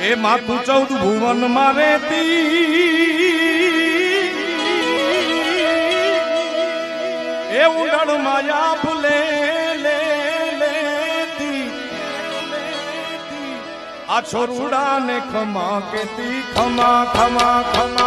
એ માથું ચૌદ ભુવન મારે એ ઉંડળ માયા ભૂલે લે લેતી આ છોરુડા ને ખમા કેતી, ખમા ખમા ખમા.